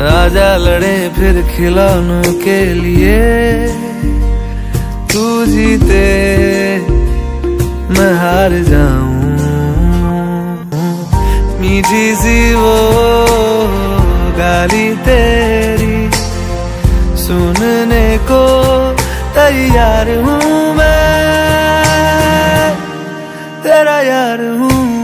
राजा लड़े फिर खिलौनों के लिए। तू जीते, मैं हार जाऊँ। मीठी सी वो गाली तेरी सुनने को तैयार हूँ मैं। तेरा यार हूँ